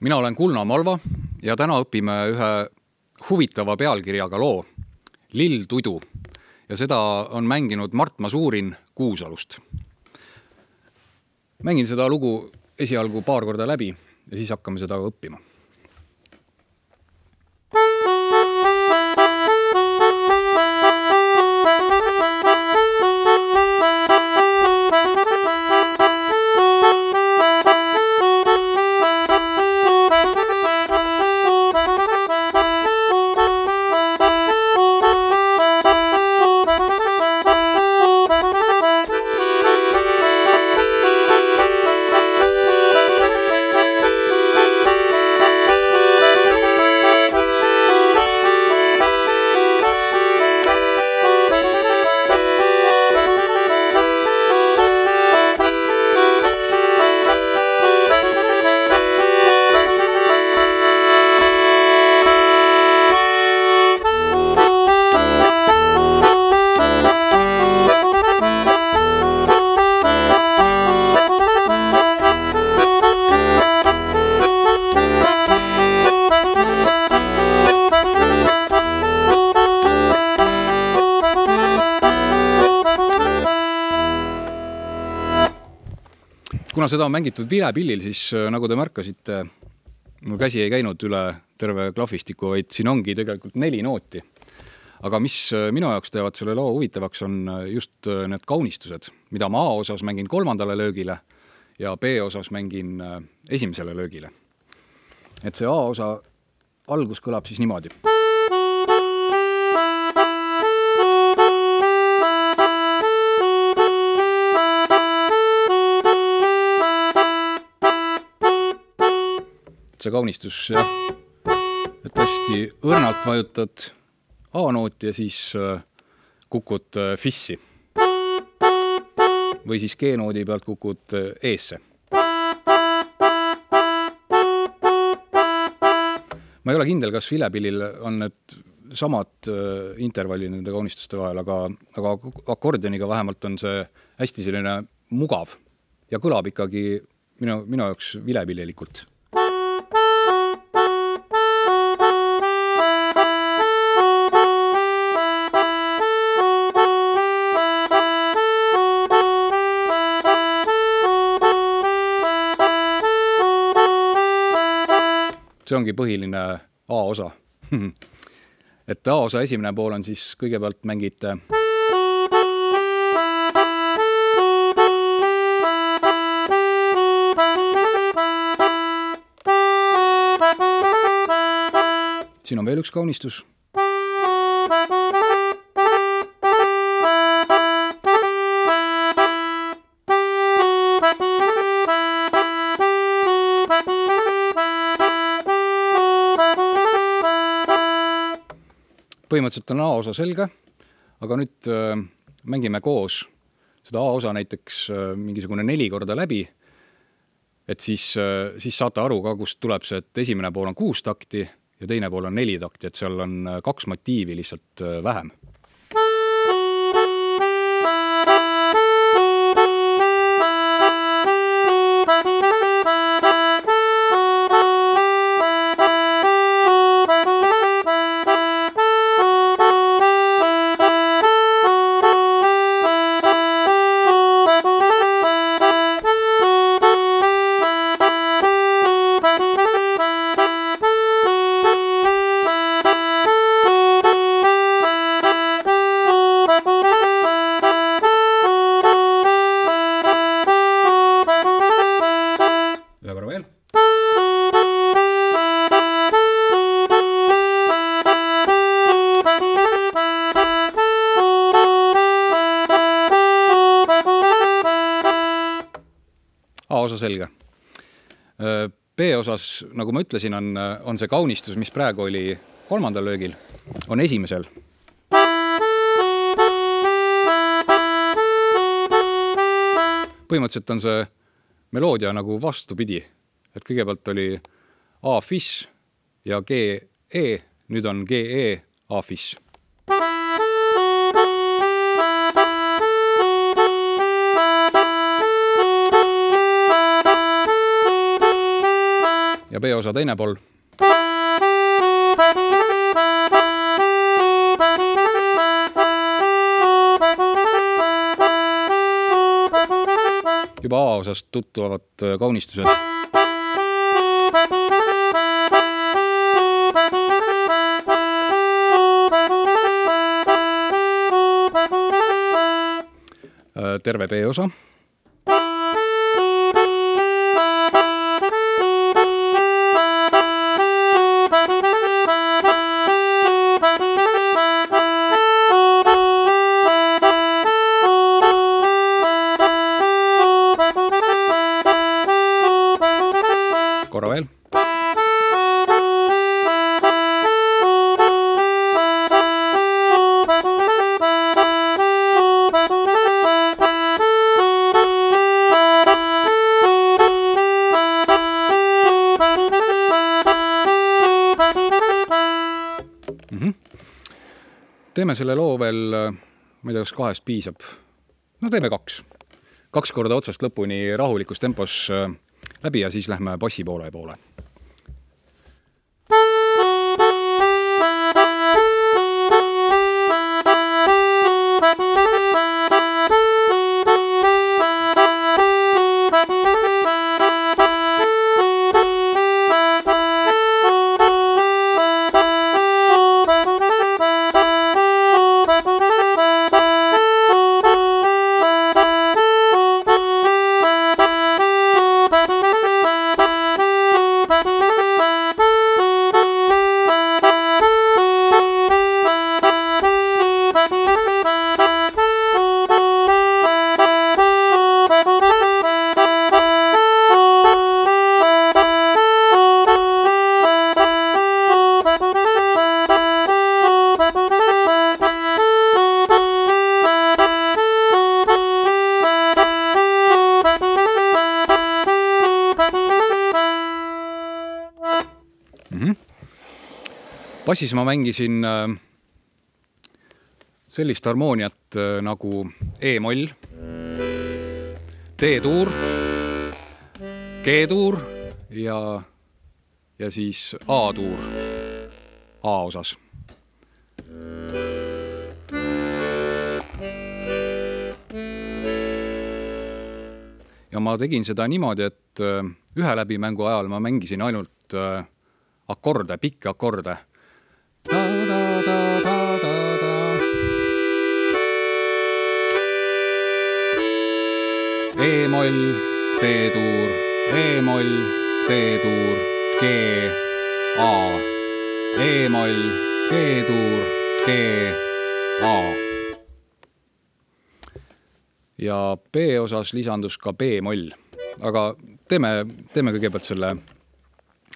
mina olen Kulno Malva ja täna õpime ühe huvitava pealkirjaga loo Lill Tudu ja seda on mänginud Mart Masuurin Kuusalust. mängin seda lugu esialgu paar korda läbi ja siis hakkame seda õppima kuna seda on mängitud vilepillil, siis äh, nagu te märkasite, mul käsi ei käinud üle terve klahvistiku, vaid siin ongi tegelikult neli nooti. aga mis äh, minu jaoks teevad selle loo huvitavaks, on äh, just need kaunistused, mida ma A osas mängin kolmandale löögile ja B osas mängin esimesele löögile. et see A osa algus kõlab siis niimoodi see kaunistus jah, et hästi õrnalt vajutad A-nooti ja siis äh, kukud äh, fissi. või siis G-noodi pealt kukud äh, E-sse. ma ei ole kindel, kas vilepillil on need samad intervallid nende kaunistuste vahel, aga, aga akordioniga vähemalt on see hästi selline mugav ja kõlab ikkagi minu, minu jaoks vilepillilikult see ongi põhiline A-osa. Et A-osa esimene pool on siis kõigepealt mängite siin on veel üks kaunistus põhimõtteliselt on A-osa selge, aga nüüd äh, mängime koos seda A-osa näiteks äh, mingisugune neli korda läbi, et siis, äh, siis saate aru ka, kust tuleb see, et esimene pool on kuus takti ja teine pool on neli takti, et seal on kaks motiivi lihtsalt vähem B-osas, nagu ma ütlesin, on, on see kaunistus, mis praegu oli kolmandal löögil, on esimesel. põhimõtteliselt on see meloodia nagu vastupidi, et kõigepealt oli A-fiss ja G-E, nüüd on G-E, A-fiss ja B-osa teine pool. juba A-osast tuttuvad kaunistused terve B-osa. Teeme selle loo veel, ma ei tea, kas kahest piisab. no teeme kaks. kaks korda otsast lõpuni rahulikus tempos äh, läbi ja siis lähme bassi poole poole bassis ma mängisin äh, sellist harmooniat äh, nagu E-moll, D-tuur, G-tuur ja, ja siis A-tuur A-osas. ja ma tegin seda niimoodi, et äh, ühe läbimängu ajal ma mängisin ainult akorde, pikki akorde E-moll, D-tuur, E-moll, D-tuur, G, A. E-moll, G-tuur, G, A. ja B-osas lisandus ka B-moll, aga teeme, teeme kõigepealt selle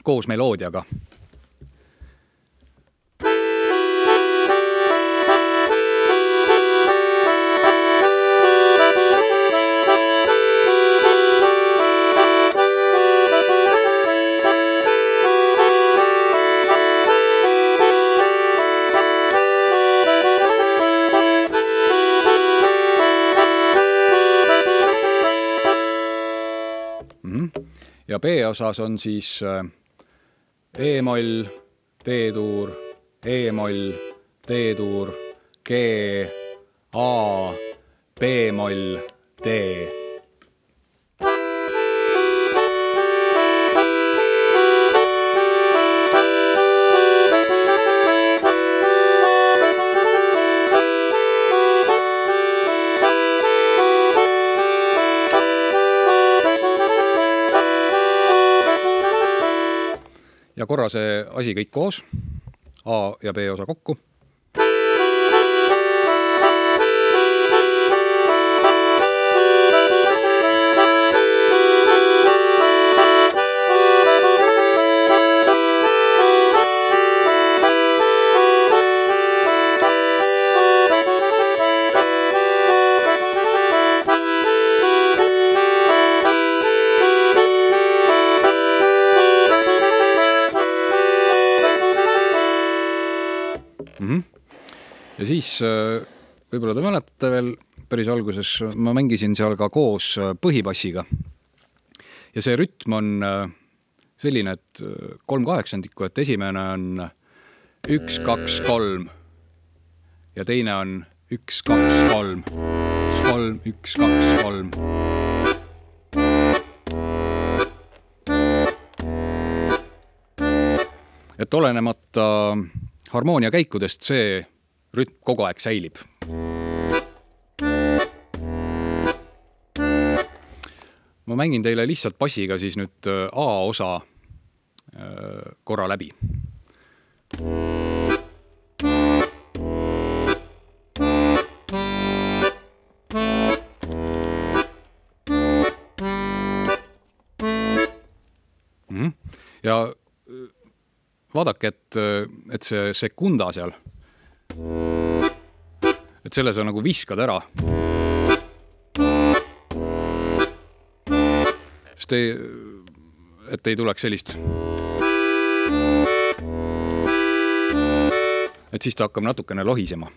koos meloodiaga ja B-osas on siis äh, E-moll, D-tuur, E-moll, D-tuur, G, A, B-moll, D ja korra see asi kõik koos, A ja B osa kokku ja siis äh, võib-olla te mäletate veel päris alguses ma mängisin seal ka koos äh, põhibassiga. ja see rütm on äh, selline, et kolm kaheksandikku, et esimene on üks, kaks, kolm ja teine on üks, kaks, kolm, kolm, üks, kaks, kolm. et olenemata harmoonia käikudest see rütm kogu aeg säilib. ma mängin teile lihtsalt bassiga siis nüüd A osa äh, korra läbi ja äh, vaadake, et, äh, et see sekunda seal, et selle sa nagu viskad ära. sest ei, et ei tuleks sellist. et siis ta hakkab natukene lohisema.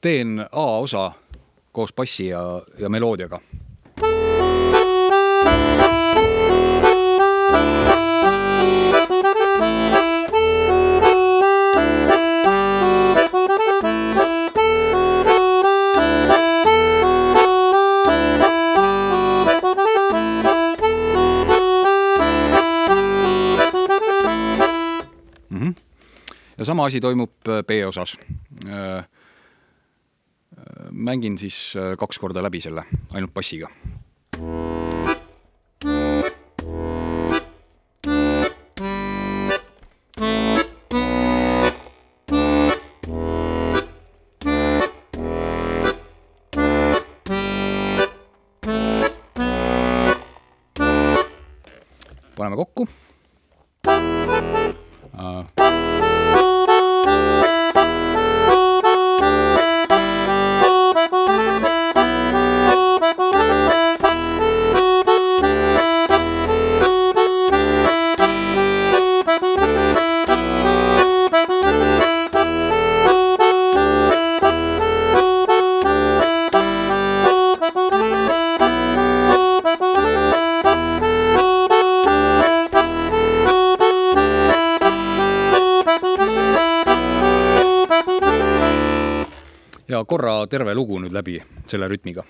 Teen A osa koos bassi ja, ja meloodiaga sama asi toimub äh, B-osas. Äh, äh, mängin siis kaks korda läbi selle, ainult bassiga terve lugu nüüd läbi selle rütmiga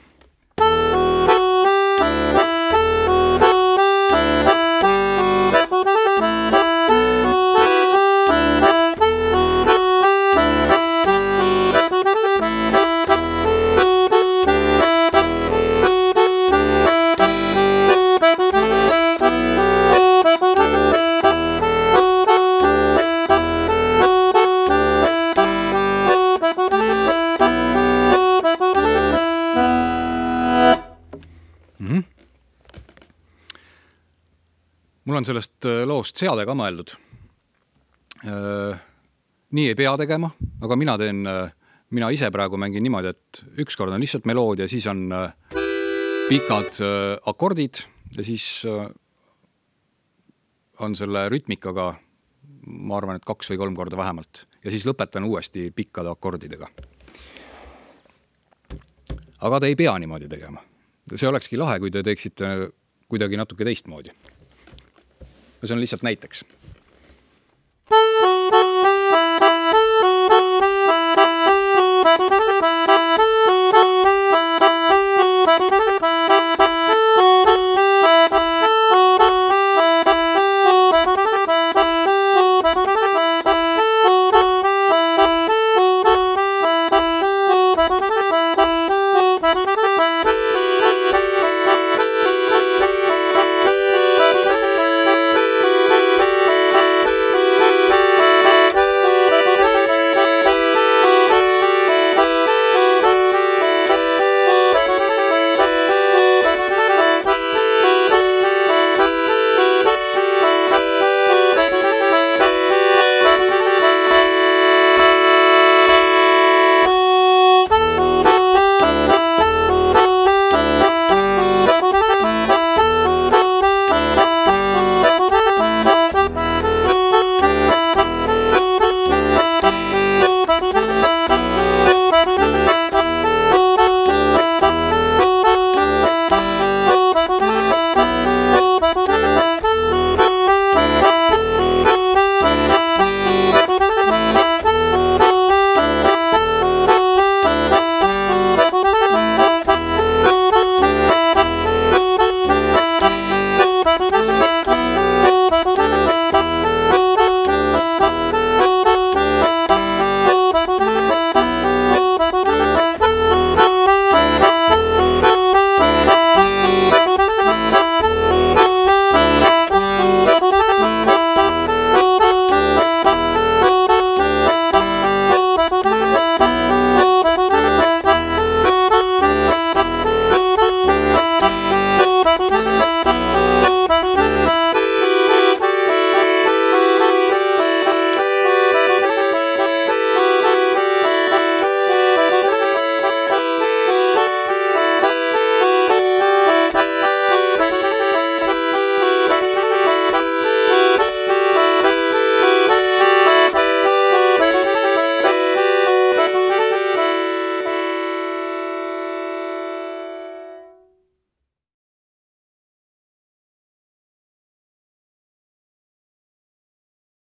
mul on sellest äh, loost seade ka mõeldud. Äh, nii ei pea tegema, aga mina teen, äh, mina ise praegu mängin niimoodi, et ükskord on lihtsalt meloodia, siis on pikad akordid ja siis on selle rütmikaga, ma arvan, et kaks või kolm korda vähemalt ja siis lõpetan uuesti pikkade akordidega. aga te ei pea niimoodi tegema. see olekski lahe, kui te teeksite kuidagi natuke teistmoodi see on lihtsalt näiteks